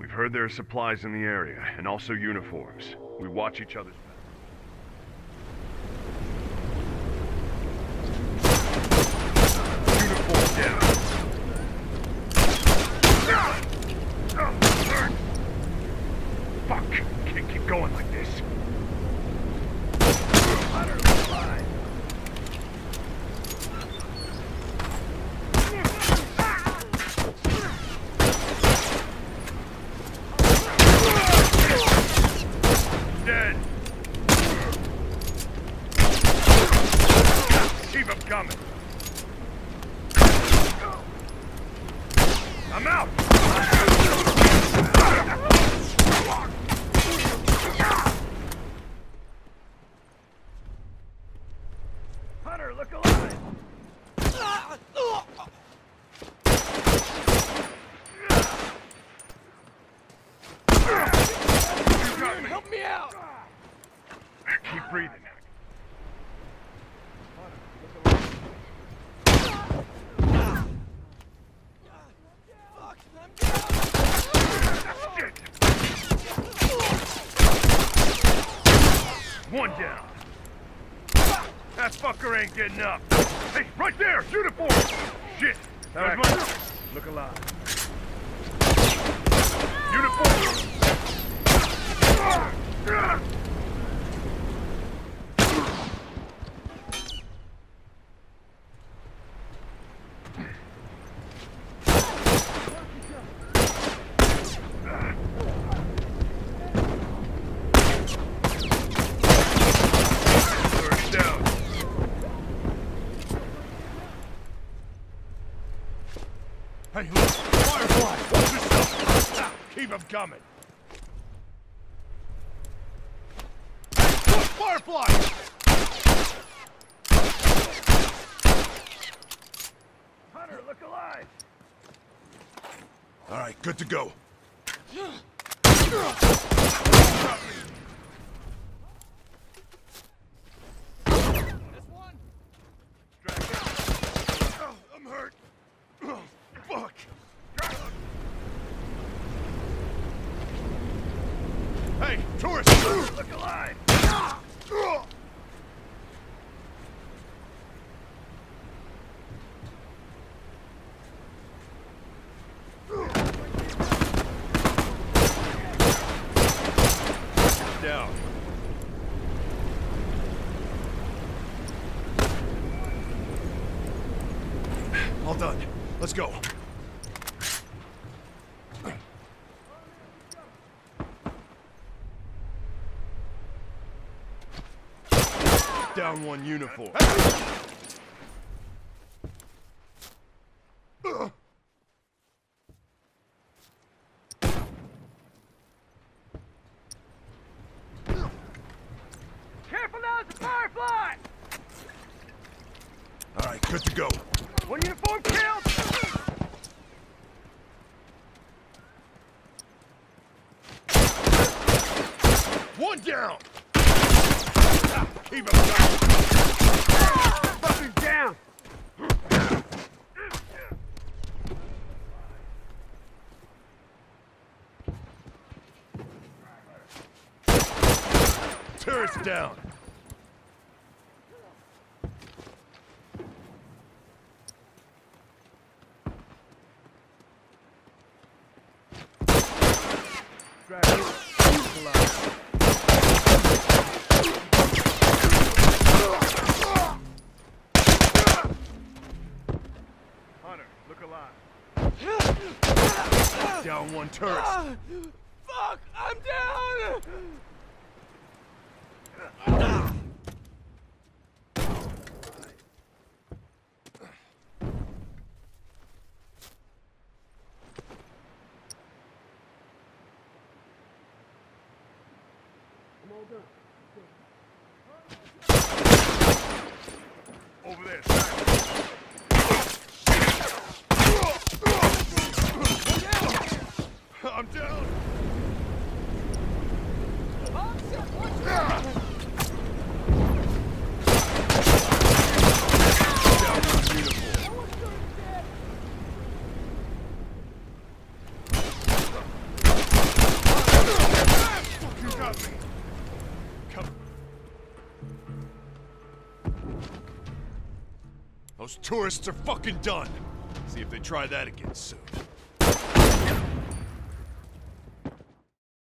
We've heard there are supplies in the area, and also uniforms. We watch each other's back. Uniform down. Fuck! Can't keep going like this. Dead. Keep him coming. I'm out. Hunter, look alive. Help me out! Keep breathing. Fuck, I'm down! Shit. One down. That fucker ain't getting up. Hey, right there! Uniform! Shit! That was my... Look alive. Uniform! First down. Hey, look! Firefly! Watch yourself! Him coming! Firefly! Hunter, look alive! All right, good to go. This one? Oh, I'm hurt. Oh, fuck. Hey, tourist! Look alive! All done. Let's go. Down one uniform. Careful now, it's a firefly! All right, good to go. One uniform killed! One down! Keep him down! Fucking down! Turret's down! Drag Hunter, look alive. Down one turret. Ah, fuck, I'm down! Over there. I'm down. Oh, shit, watch out! Down one uniform. Those tourists are fucking done. See if they try that again soon.